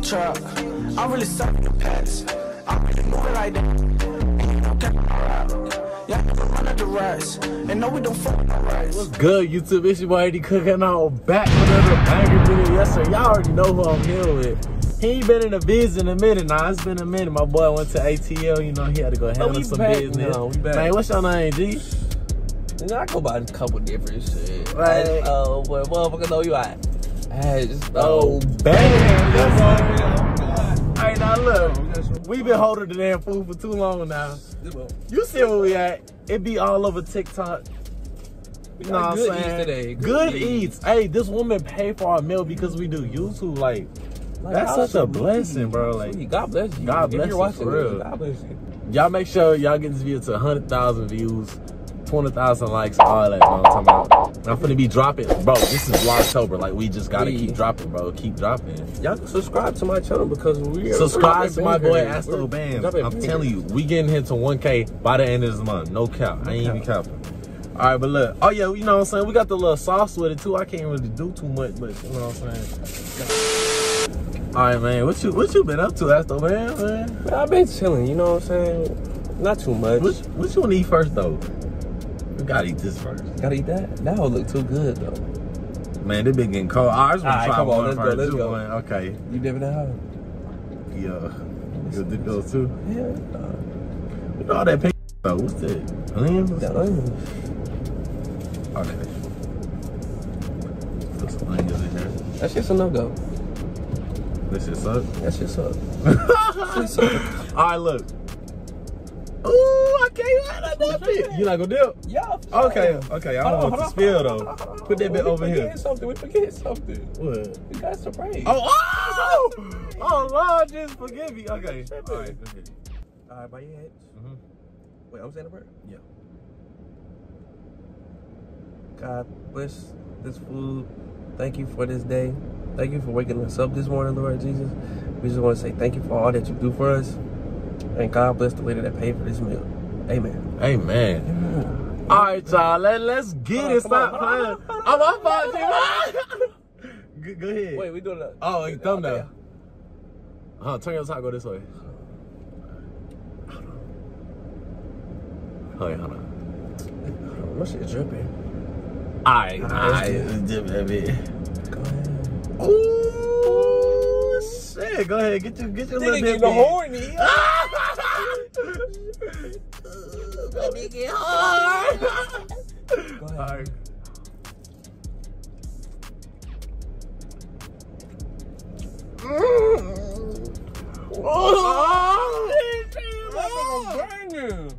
the truck. I'm really sorry for the past. I'm really moving like that. Ain't no cap around. Yeah, run at the rest. And no, we don't fuck with the rest. Good YouTube, it's your boy AD Cookin out back with another banger video. Yes sir, y'all already know who I'm here with. He ain't been in the biz in a minute now. It's been a minute. My boy went to ATL, you know, he had to go handle oh, we some back business. now, we back. Man, what's your name, G? And I go by a couple different shit. Right. Like, uh, oh, boy, motherfucker know you at. Hey, just Oh, oh, bam! Yes, sir. Hey, now look, we been holding the damn food for too long now. You see where we at? It be all over TikTok. You know what good I'm eats saying? today. Good, Good eats. Hey, this woman paid for our meal because we do YouTube. Like, Like, that's such a blessing, bro. Like, God bless you. God bless you, for real. God bless you. y'all make sure y'all get this video to 100,000 views, 20,000 likes, all that. I'm talking about? I'm finna be dropping, bro. This is Vlogtober. Like, we just gotta We- keep dropping, bro. Keep dropping. Y'all can subscribe to my channel because we are Subscribe to my boy We're Astobanz. I'm telling you, we getting hit to 1K by the end of this month. No cap. I ain't even capping. All right, but look. Oh yeah, you know what I'm saying. We got the little sauce with it too. I can't really do too much, but you know what I'm saying. All right, man. What you what you been up to, Astobanz, man? Man, I've been chilling, you know what I'm saying? Not too much. What what you wanna eat first though? Gotta eat this first. Gotta eat that? That would look too good though. Man, they been getting cold. I just All right, try on, one let's go, first. let's too, go. man. Okay. You never know. Yeah. You did those too. Yeah. Look at all that pink though. What's that? Onions? That onion. Okay. Put some onions in here. That shit's a no go. This is up. That shit's up. Shit's up. All right, look. Ooh, I can't that bit. You not gonna dip? Yeah. for sure. Okay, okay. I don't Hold on, want to spill on, though. hold on, hold on, Put that hold bit on. over we here. forget something. We forget something. What? We got to pray. Oh, oh! Oh, Lord, just forgive me. Okay. All right, go ahead. All right, by your head. Mhm. Wait, I'm saying a prayer. Yeah. God bless this food. Thank you for this day. Thank you for waking us up this morning, Lord Jesus. We just want to say thank you for all that you do for us. And God bless the lady that paid for this meal. Amen. Amen. All right, y'all. Let, let's get it. Stop playing. I'm on fire, Go, go ahead. Wait, we doing that. Oh, wait, thumbnail. Okay. Huh, turn your top, go this way. Oh, yeah, hold on. My shit dripping. Alright, Alright, alright. Dip that bit. Go ahead. Ooh, shit. Go ahead, get your, get your little bit. in. horny. Let me get hard. Go ahead. Alright. Oh, burning.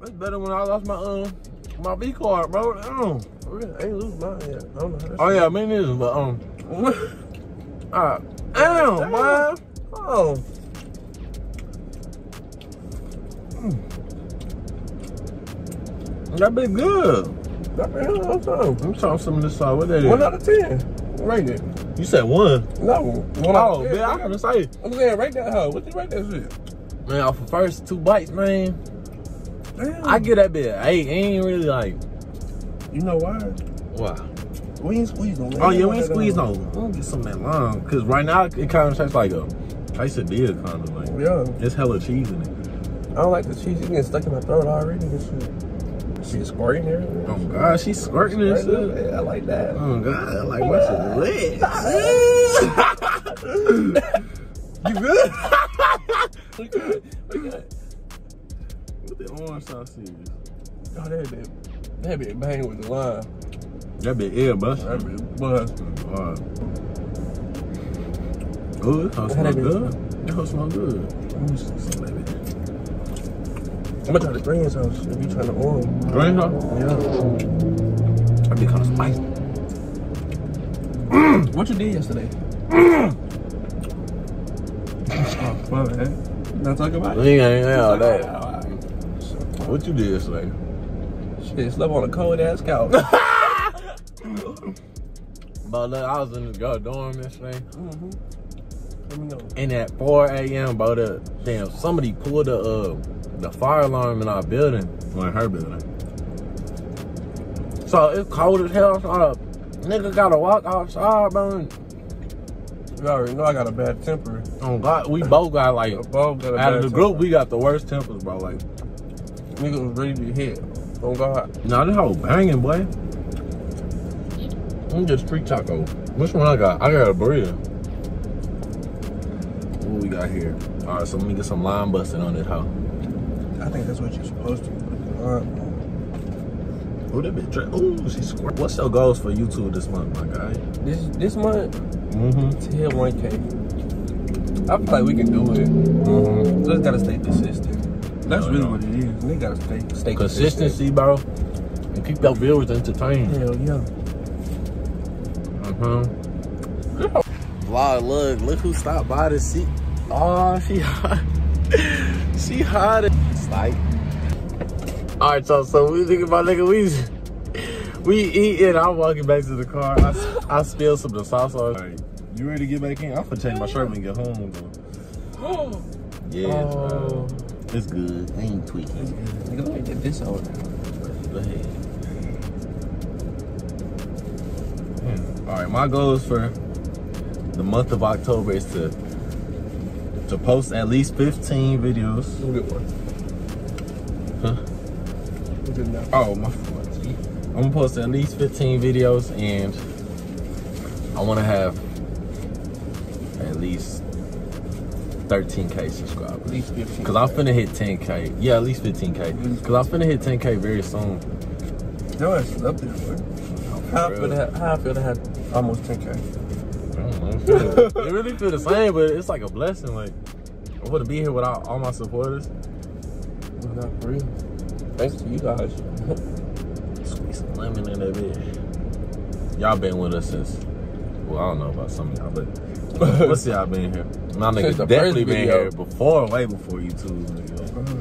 It's better when I lost my um my B card, bro. Mm. I ain't lose mine yet. Oh yeah, me neither, but um, uh, damn, man. Oh. That been good. That been hell of a time. Let me try some of this sauce. What that is? One out of ten. Rate it. You said one. No. One out Oh, of ten. man, I'm gonna say, I'm saying rate that hoe. What you rate that shit? man, off the first two bites, man, Damn. I get that bit. Hey, ain't really like, You know why? Why? We ain't squeezed no. Oh yeah, we ain't squeezed no. I'm gonna get some of that long, cause right now it kind of tastes like a quesadilla, kind of like. Yeah. It's hella cheese in it. I don't like the cheese. It's getting stuck in my throat already. This shit. She's squirting here. Oh god, she's squirting this shit. I like that. Oh god, I like my shit lit. you good? We good. We good. What the orange sauce is? Oh, that bit, that bit bang with the lime. That bit air bust. That bit bust. Oh, this hoe smell That bit- good. That hoe smell good. I'm gonna try the green sauce if you trying to oil. Green sauce? Yeah. That bit kind of spicy. What you did yesterday? oh, my bad. Not talking about it. all that. What you did yesterday? Shit, slept on a cold ass couch. But look, I was in the girl dorm yesterday. mm-hmm. Me know. And at 4 a.m., bro, the damn somebody pulled the uh the fire alarm in our building, or in her building. So it's cold as hell. So nigga gotta walk outside, bro. You already know I got a bad temper. Oh God, we both got like Both got out of the temper. group, we got the worst tempers, bro. Like, Nigga was ready to hit. Oh God. nah, this whole banging, boy. Me get street taco. Which one I got? I got a burrito. What we got here? All right, so let me get some lime busting on this hoe. I think that's what you're supposed to do. Alright. Ooh, that bitch. dra- Ooh, she squirt. What's your goals for YouTube this month, my guy? This this month Mm-hmm. to hit 1K. I feel like we can do it. Mm-hmm. Just gotta stay consistent. That's Oh, really yeah. what it is. They gotta stay stay Consistency, bro. And keep your viewers entertained. Hell yeah. Uh-huh. Vlog, look, look who stopped by the seat. Oh, she hot. she hot as like. All right, so so we thinking about nigga we we eating. I'm walking back to the car. I, I spilled some of the sauce on. All right, you ready to get back in? I'm gonna change my shirt when we get home. Though. Yeah, Oh. bro. it's good. I Ain't tweaking. Nigga, let me get this over. Go ahead. Hmm. Yeah. All right, my goals for the month of October is to to post at least 15 videos. Good one. Huh? Oh, my. I'm gonna post at least 15 videos and I wanna have at least 13k subscribers. At least 15. Cause I'm finna hit 10k. Yeah, at least 15k. Mm-hmm. Cause I'm finna hit 10k very soon. No, is up there, boy. How I feel to have, how I feel to have almost 10K. I don't know. It, it really feel the same, but it's like a blessing. Like I wouldn't be here without all my supporters. Not for real. Thanks to you guys. Squeeze some lemon in that bitch. Y'all been with us since. Well, I don't know about some of y'all, but let's see y'all been here. My niggas definitely been here before, way before you two. Nigga. Uh-huh.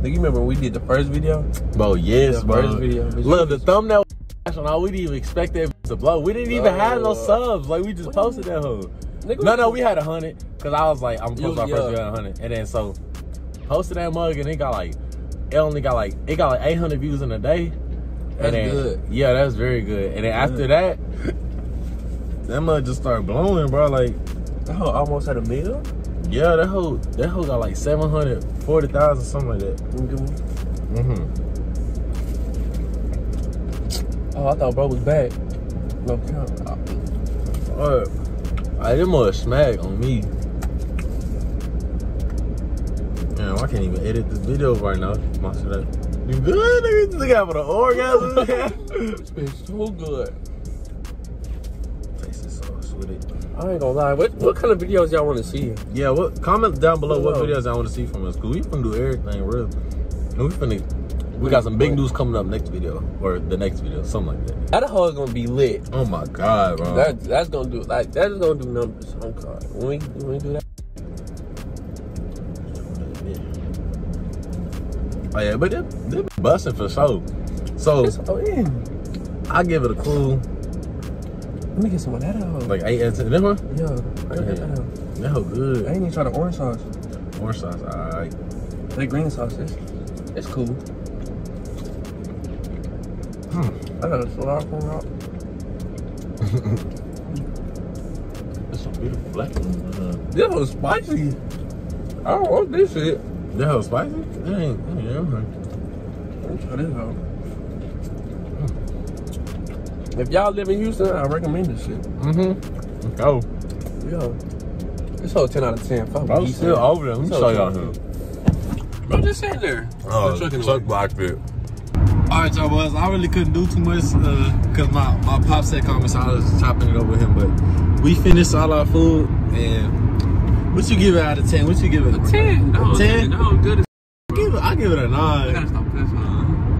Nigga, you remember when we did the first video? Bro, yes, The bro. first video, Look, the thumbnail. on all, We didn't even expect that to blow. We didn't even have no subs. Like we just posted that hoe. Nigga, No, no, we had a hundred because I was like, I'm You- supposed to our first yeah. video at a hundred, and then so posted that mug and it got like, it only got like, it got like 800 views in a day. That's and then, good. Yeah, that's very good. And then after that, that mug just started blowing, bro. Like, That hoe almost had a meal. yeah, that whole that whole got like 740,000 something like that. Mm-hmm. Oh, I thought bro was back. No count. Alright. I did more smack on me. Damn, I can't even edit this video right now. My shit, you good? Nigga, Look out for the orgasm. It's been so good. Tasting sauce with it. I ain't gonna lie. What what kind of videos y'all want to see? Yeah, what? Comment down below what videos I want to see from us. Cause we finna do everything real. And we finna. We got some big news coming up next video or the next video, something like that. That is gonna be lit. Oh my god, bro. That that's gonna do like that is gonna do numbers on card. When we when we do that, Oh yeah, but they they busting for sure. So oh yeah. I give it a cool Let me get some of that hoe. like eight out of ten. This one, yeah, I got that hoe. that I ain't even try the orange sauce. Orange sauce, alright. That green sauce is it's cool. Hmm. I got a salad from rock. That's a beautiful black one. This was spicy. I don't want this shit. That whole spicy? That ain't, that ain't everything. Let me try this hoe. If y'all live in Houston, I recommend this shit. Mm-hmm. Oh, Yeah. This whole 10 out of 10. Fuck I was still over there. Let me show y'all 10. here. Bro, just sit there. Oh, Chuck it Chuck away. Blackfit. All right, y'all boys. I really couldn't do too much because my, my pop said comments. I was chopping it up with him, but we finished all our food. And what you give it out of ten? What you give it? 10. No, 10? No, good as I give it. I give it a I gotta nine. stop this.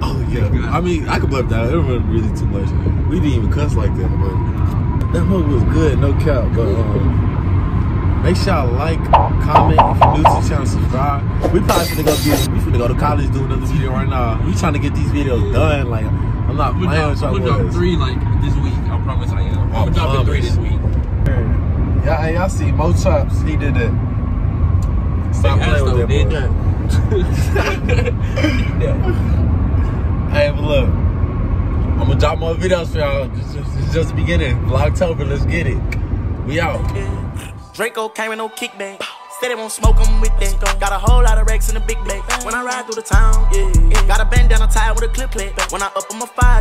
Oh yeah. I mean, I could put that. It wasn't really too much. We didn't even cuss like that, but that hook was good. No cap. But um, make sure y'all like, comment. If you're new to the channel, subscribe. We probably finna go get. We finna go to college do another video right now. We trying to get these videos done. Like I'm not I'm playing gonna with drop, y'all I'm gonna drop three like this week. I promise I am. I'm Oh, gonna drop three this week. Y'all, y'all see Mo Chops? He did it. Stop Big playing with ass that though, boy. Hey, but look, I'm gonna drop more videos for y'all. Just, just, just the beginning. Vlogtober, let's get it. We out. Draco came with no kickback. Said they won't smoke 'em with that. Got a whole lot of racks in the big bag. When I ride through the town, yeah. Got a bandana tied with a clip plate. When I up on my fire.